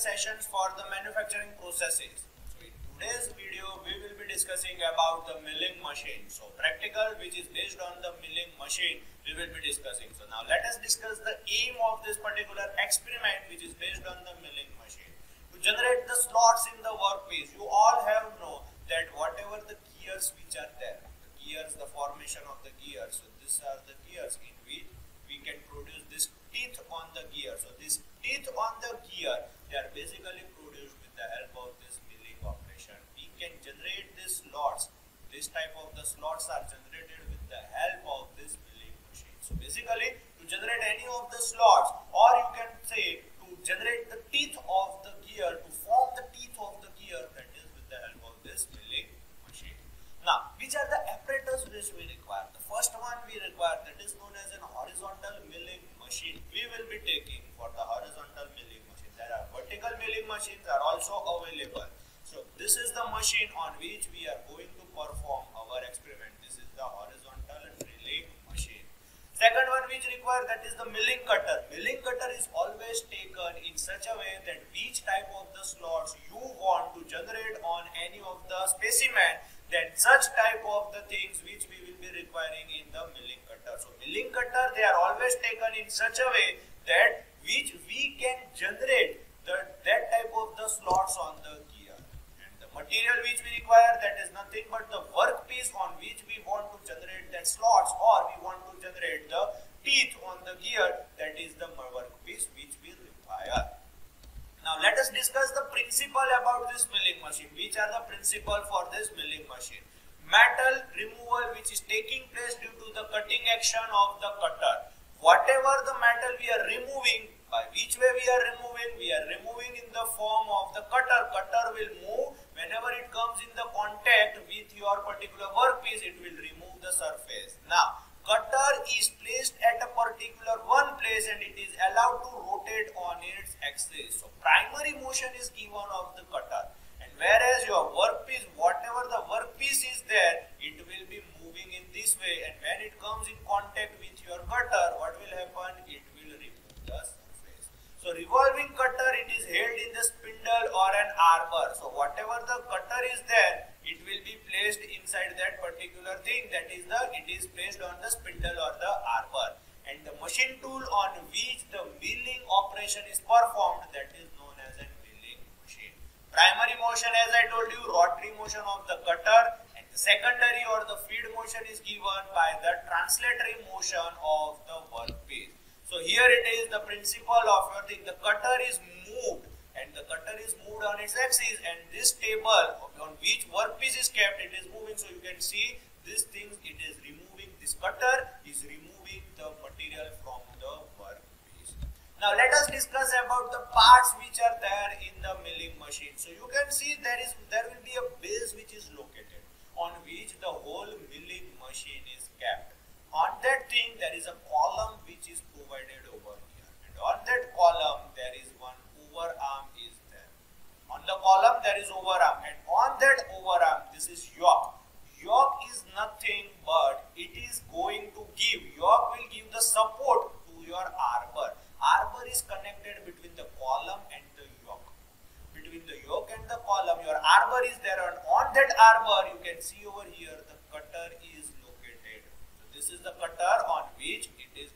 sessions for the manufacturing processes. So in today's video we will be discussing about the milling machine. So practical which is based on the milling machine we will be discussing. So now let us discuss the aim of this particular experiment which is based on the milling machine. To generate the slots in the workpiece you all have know that whatever the gears which are there, the gears, the formation of the gears. So these are the gears in which we can produce this teeth on the gear. So this teeth on the gear they are basically produced with the help of this milling operation. We can generate these slots. This type of the slots are generated with the help of this milling machine. So basically to generate any of the slots or you can say to generate the teeth of the gear to form the teeth of the gear that is with the help of this milling machine. Now which are the apparatus which we require? The first one we require that is known as an horizontal milling machine. We will be taking for the horizontal vertical milling machines are also available. So this is the machine on which we are going to perform our experiment. This is the horizontal milling machine. Second one which require that is the milling cutter. Milling cutter is always taken in such a way that which type of the slots you want to generate on any of the specimen then such type of the things which we will be requiring in the milling cutter. So milling cutter they are always taken in such a way that which we can generate that type of the slots on the gear. And the material which we require that is nothing but the workpiece on which we want to generate that slots or we want to generate the teeth on the gear that is the workpiece which we require. Now let us discuss the principle about this milling machine. Which are the principle for this milling machine? Metal removal which is taking place due to the cutting action of the cutter. Whatever the metal we are removing, by which way we are removing? We are removing in the form of the cutter. Cutter will move whenever it comes in the contact with your particular workpiece, it will remove the surface. Now, cutter is placed at a particular one place and it is allowed to rotate on its axis. So, primary motion is given of the cutter and whereas your workpiece, whatever the workpiece is there, it will be moving in this way and when it comes in contact with your cutter, what will happen? It will remove the. So, revolving cutter, it is held in the spindle or an arbor. So, whatever the cutter is there, it will be placed inside that particular thing. That is the it is placed on the spindle or the arbor and the machine tool on which the milling operation is performed that is known as a milling machine. Primary motion as i told you rotary motion of the cutter. And the secondary or the feed motion is given by the translatory motion of the workpiece so here it is the principle of your thing the cutter is moved and the cutter is moved on its axis and this table on which workpiece is kept it is moving. So you can see this thing it is removing this cutter is removing the material from the workpiece. Now let us discuss about the parts which are there in the milling machine. So you can see there is there will be a base which is located on which the whole milling machine is kept. On that thing there is a which is provided over here and on that column there is one overarm is there. On the column there is overarm and on that overarm this is yoke. Yoke is nothing but it is going to give, yoke will give the support to your arbor. Arbor is connected between the column and the yoke. Between the yoke and the column your arbor is there and on that arbor you can see over here the cutter is located. So this is the cutter on which it is.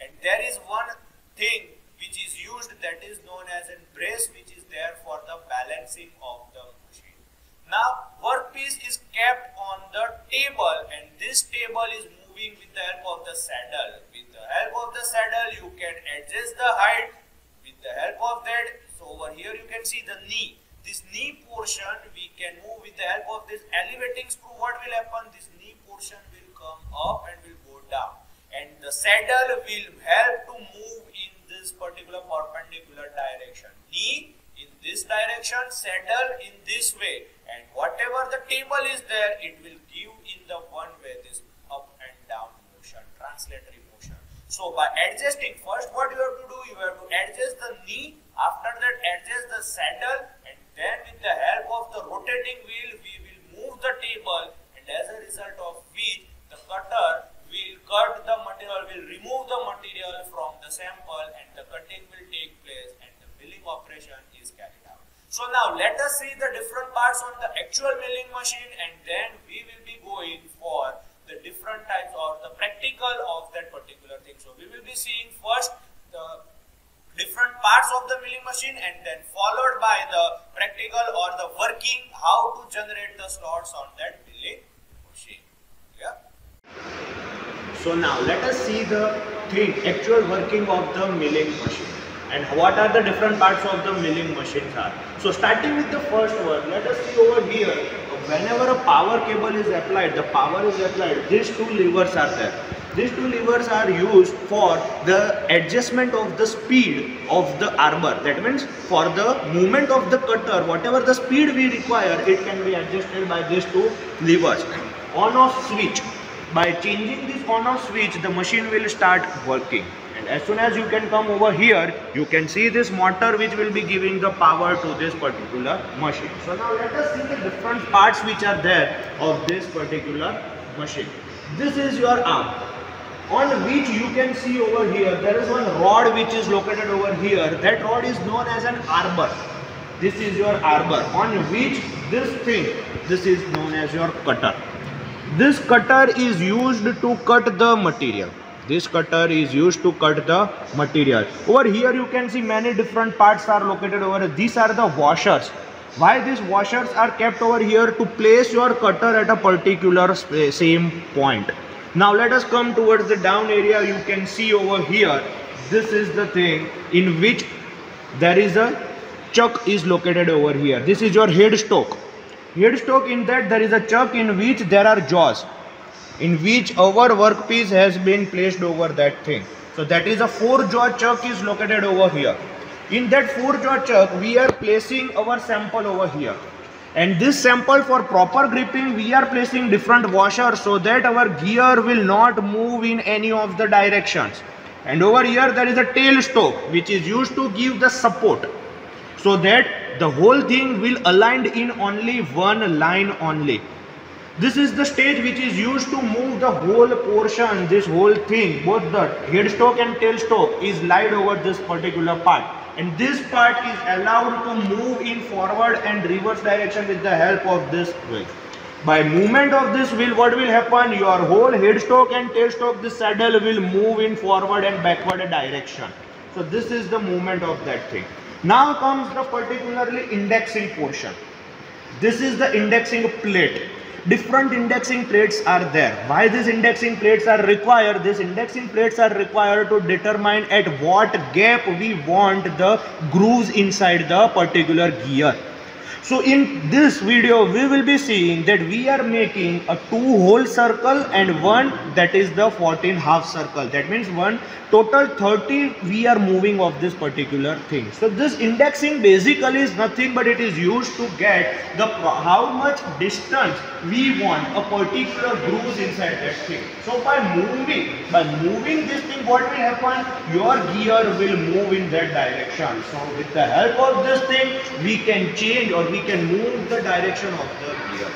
And there is one thing which is used that is known as a brace which is there for the balancing of the machine. Now workpiece is kept on the table and this table is moving with the help of the saddle. With the help of the saddle you can adjust the height with the help of that. So over here you can see the knee. This knee portion we can move with the help of this elevating screw. What will happen? This knee portion will come up and will go down and the saddle will help to move in this particular perpendicular direction. Knee in this direction, saddle in this way and whatever the table is there, it will give in the one way this up and down motion, translatory motion. So by adjusting, first what you have to do, you have to adjust the knee, after that adjust the saddle and then with the help of the rotating wheel, we will move the table and as a result of which the cutter cut the material, will remove the material from the sample and the cutting will take place and the milling operation is carried out. So now let us see the different parts on the actual milling machine and then we will be going for the different types or the practical of that particular thing. So we will be seeing first the different parts of the milling machine and then followed by the practical or the working how to generate the slots on that milling machine. Yeah. So now let us see the thing actual working of the milling machine and what are the different parts of the milling machines are. So starting with the first one, let us see over here, whenever a power cable is applied, the power is applied, these two levers are there. These two levers are used for the adjustment of the speed of the arbor. That means for the movement of the cutter, whatever the speed we require, it can be adjusted by these two levers. On off switch. By changing this on off switch, the machine will start working. And as soon as you can come over here you can see this motor which will be giving the power to this particular machine. So now let us see the different parts which are there of this particular machine. This is your arm on which you can see over here there is one rod which is located over here. That rod is known as an arbor. This is your arbor on which this thing this is known as your cutter this cutter is used to cut the material. This cutter is used to cut the material. Over here you can see many different parts are located over these are the washers. Why these washers are kept over here? To place your cutter at a particular same point. Now let us come towards the down area. You can see over here this is the thing in which there is a chuck is located over here. This is your head headstock headstock in that there is a chuck in which there are jaws in which our workpiece has been placed over that thing. So that is a four jaw chuck is located over here. In that four jaw chuck, we are placing our sample over here. And this sample for proper gripping, we are placing different washers so that our gear will not move in any of the directions. And over here, there is a tail stock which is used to give the support so that the whole thing will aligned in only one line only. This is the stage which is used to move the whole portion, this whole thing, both the headstock and tailstock is laid over this particular part. And this part is allowed to move in forward and reverse direction with the help of this wheel. By movement of this wheel, what will happen? Your whole headstock and tailstock, the saddle will move in forward and backward direction. So this is the movement of that thing. Now comes the particularly indexing portion. This is the indexing plate. Different indexing plates are there. Why these indexing plates are required? These indexing plates are required to determine at what gap we want the grooves inside the particular gear so in this video we will be seeing that we are making a two whole circle and one that is the 14 half circle. That means one total 30 we are moving of this particular thing. So this indexing basically is nothing but it is used to get the how much distance we want a particular groove inside that thing. So by moving by moving this thing what will happen? Your gear will move in that direction. So with the help of this thing we can change or we can move the direction of the gear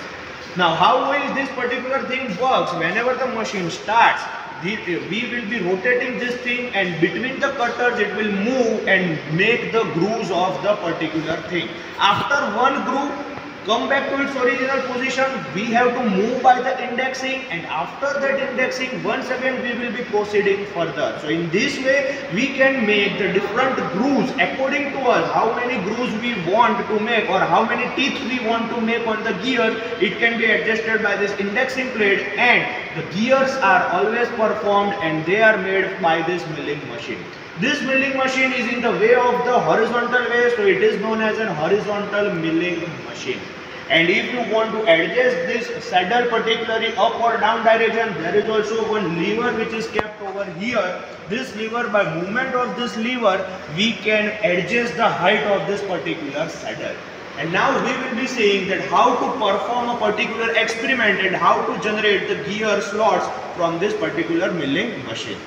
now how will this particular thing works whenever the machine starts we will be rotating this thing and between the cutters it will move and make the grooves of the particular thing. After one groove come back to its original position. We have to move by the indexing and after that indexing once again we will be proceeding further. So in this way we can make the different grooves according to us. How many grooves we want to make or how many teeth we want to make on the gear it can be adjusted by this indexing plate. And the gears are always performed and they are made by this milling machine. This milling machine is in the way of the horizontal way so it is known as an horizontal milling machine and if you want to adjust this saddle particularly up or down direction there is also one lever which is kept over here. This lever by movement of this lever we can adjust the height of this particular saddle. And now we will be saying that how to perform a particular experiment and how to generate the gear slots from this particular milling machine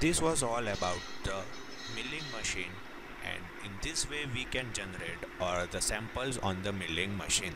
this was all about the milling machine and in this way we can generate or the samples on the milling machine